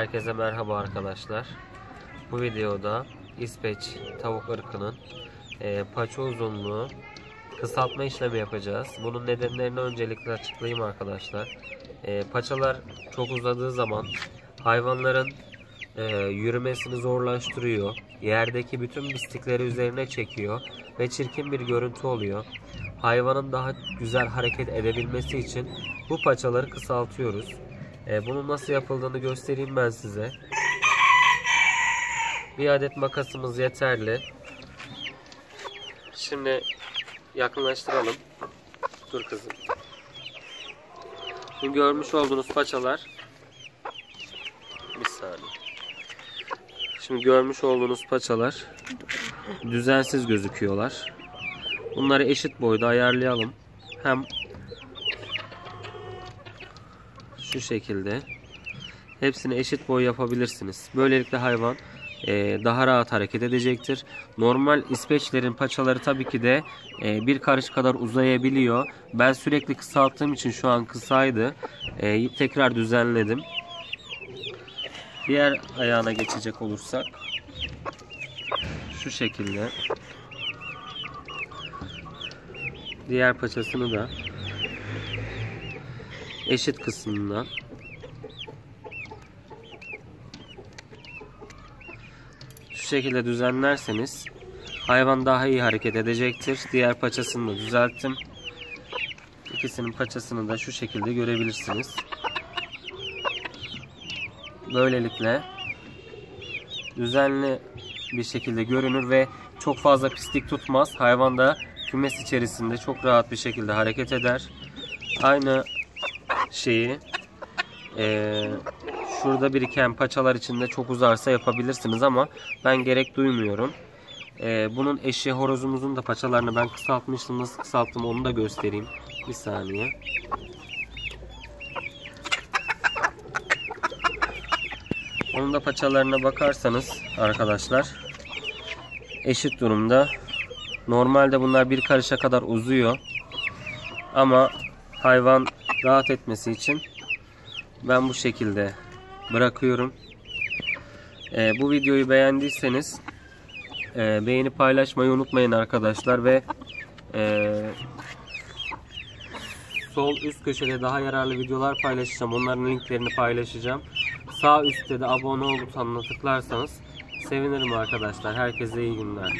Herkese merhaba arkadaşlar. Bu videoda İsveç tavuk ırkının e, paça uzunluğu kısaltma işlemi yapacağız. Bunun nedenlerini öncelikle açıklayayım arkadaşlar. E, paçalar çok uzadığı zaman hayvanların e, yürümesini zorlaştırıyor. Yerdeki bütün pislikleri üzerine çekiyor ve çirkin bir görüntü oluyor. Hayvanın daha güzel hareket edebilmesi için bu paçaları kısaltıyoruz. E, bunun nasıl yapıldığını göstereyim ben size. Bir adet makasımız yeterli. Şimdi yakınlaştıralım. Dur kızım. Şimdi görmüş olduğunuz paçalar bir saniye. Şimdi görmüş olduğunuz paçalar düzensiz gözüküyorlar. Bunları eşit boyda ayarlayalım. Hem şu şekilde hepsini eşit boy yapabilirsiniz. Böylelikle hayvan e, daha rahat hareket edecektir. Normal İsveçlerin paçaları tabii ki de e, bir karış kadar uzayabiliyor. Ben sürekli kısalttığım için şu an kısaydı. E, tekrar düzenledim. Diğer ayağına geçecek olursak şu şekilde diğer paçasını da eşit kısmından şu şekilde düzenlerseniz hayvan daha iyi hareket edecektir. Diğer paçasını da düzelttim. İkisinin paçasını da şu şekilde görebilirsiniz. Böylelikle düzenli bir şekilde görünür ve çok fazla pislik tutmaz. Hayvan da kümes içerisinde çok rahat bir şekilde hareket eder. Aynı şeyi eee, şurada biriken paçalar içinde çok uzarsa yapabilirsiniz ama ben gerek duymuyorum. Eee, bunun eşi horozumuzun da paçalarını ben kısaltmıştım. Nasıl kısalttım onu da göstereyim. Bir saniye. Onun da paçalarına bakarsanız arkadaşlar eşit durumda. Normalde bunlar bir karışa kadar uzuyor. Ama hayvan rahat etmesi için ben bu şekilde bırakıyorum. Ee, bu videoyu beğendiyseniz e, beğenip paylaşmayı unutmayın arkadaşlar ve e, sol üst köşede daha yararlı videolar paylaşacağım. Onların linklerini paylaşacağım. Sağ üstte de abone ol butonuna tıklarsanız sevinirim arkadaşlar. Herkese iyi günler.